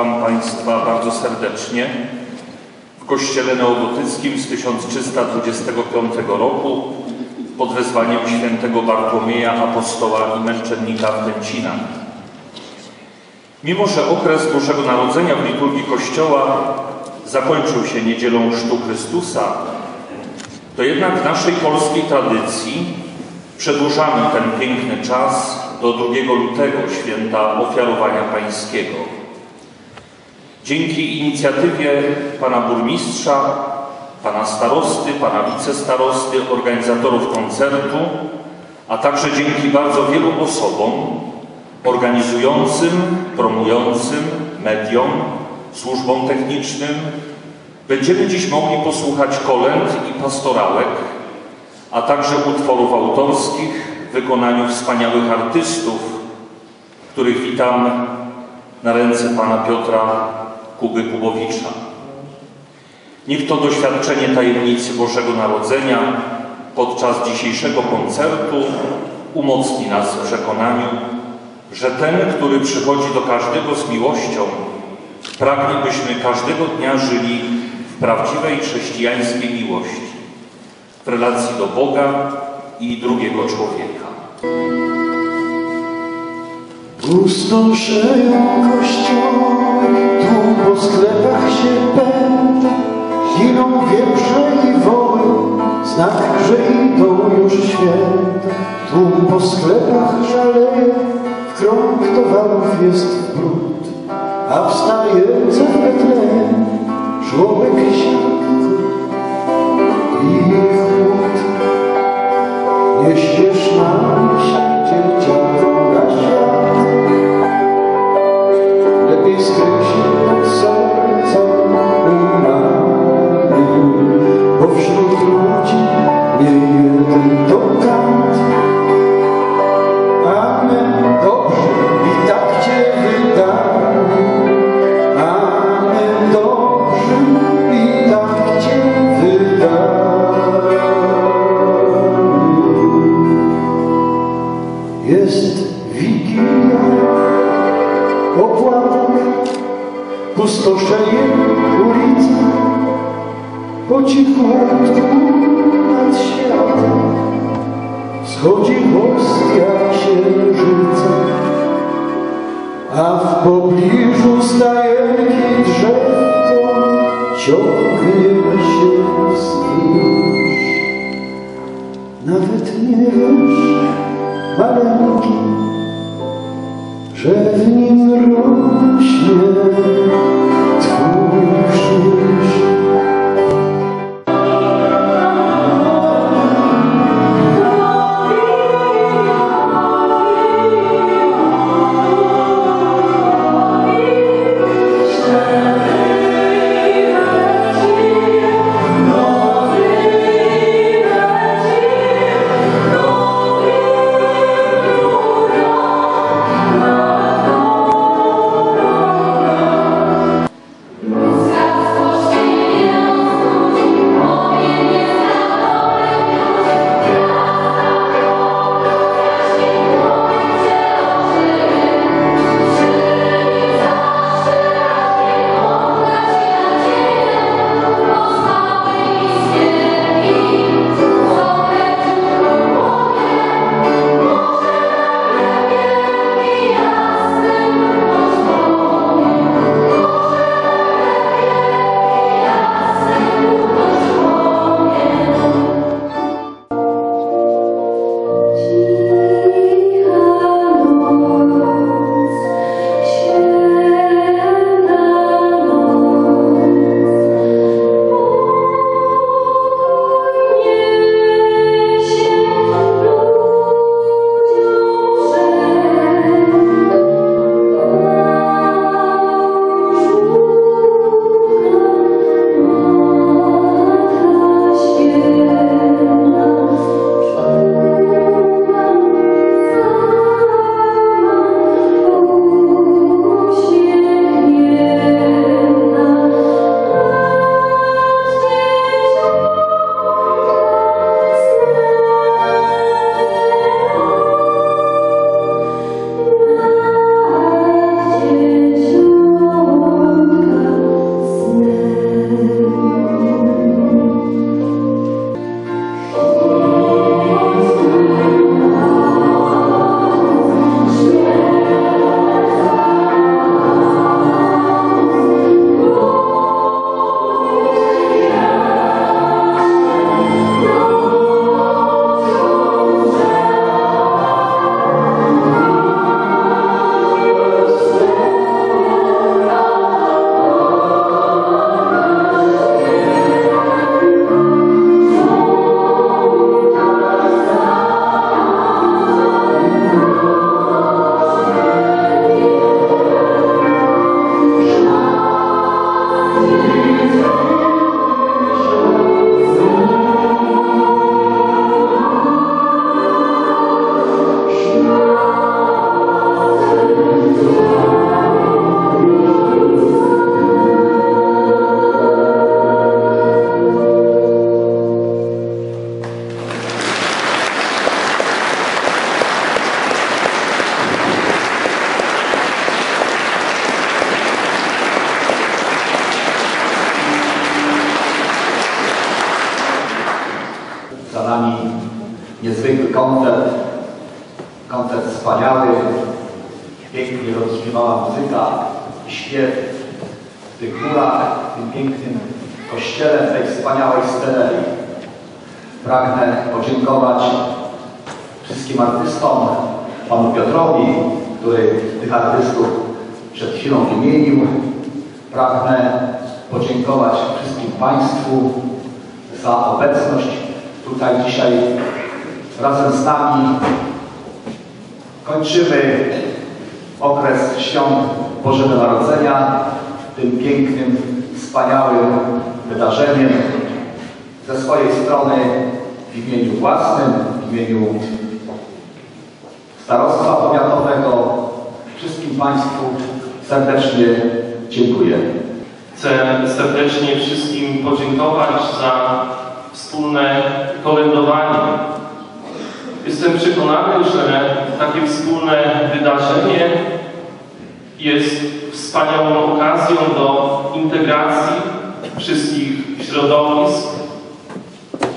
Witam Państwa bardzo serdecznie w Kościele Neogotyckim z 1325 roku pod wezwaniem świętego Bartłomieja, apostoła i męczennika w Tęcinach. Mimo, że okres Bożego Narodzenia w liturgii Kościoła zakończył się niedzielą Chrztu Chrystusa, to jednak w naszej polskiej tradycji przedłużamy ten piękny czas do 2 lutego, święta ofiarowania pańskiego. Dzięki inicjatywie pana burmistrza, pana starosty, pana wicestarosty, organizatorów koncertu, a także dzięki bardzo wielu osobom organizującym, promującym, mediom, służbom technicznym, będziemy dziś mogli posłuchać kolęd i pastorałek, a także utworów autorskich w wykonaniu wspaniałych artystów, których witam na ręce pana Piotra Kuby Kubowicza. Niech to doświadczenie tajemnicy Bożego Narodzenia podczas dzisiejszego koncertu umocni nas w przekonaniu, że ten, który przychodzi do każdego z miłością, pragnie, byśmy każdego dnia żyli w prawdziwej chrześcijańskiej miłości, w relacji do Boga i drugiego człowieka. Pustoszeją kościoły, tu po sklepach się pęta, giną wieprze i woły, znak, że idą już święta. Tu po sklepach pustoszeje ulica, po cichutku nad światem schodzi hostia księżyca, a w pobliżu stajenki drzewko ciągnie się wzdłuż. Nawet nie wiesz, maleńki, że w nim rośnie niezwykły koncert. Koncert wspaniały, pięknie rozbrzmiewała muzyka i śpiew w tych górach, w tym pięknym kościele, w tej wspaniałej scenie. Pragnę podziękować wszystkim artystom, panu Piotrowi, który tych artystów przed chwilą wymienił. Pragnę podziękować wszystkim Państwu za obecność tutaj dzisiaj razem z nami. Kończymy okres świąt Bożego Narodzenia tym pięknym, wspaniałym wydarzeniem. Ze swojej strony w imieniu własnym, w imieniu Starostwa Powiatowego, wszystkim Państwu serdecznie dziękuję. Chcę serdecznie wszystkim podziękować za wspólne kolędowanie. Jestem przekonany, że takie wspólne wydarzenie jest wspaniałą okazją do integracji wszystkich środowisk.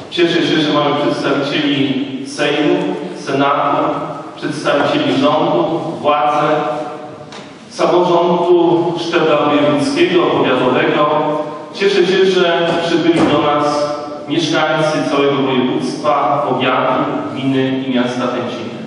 Cieszę się, że mamy przedstawicieli Sejmu, Senatu, przedstawicieli rządu, władzy, samorządu szczebla wojewódzkiego, powiatowego. Cieszę się, że przybyli do nas mieszkańcy całego województwa, powiatu, gminy i miasta Tęciny.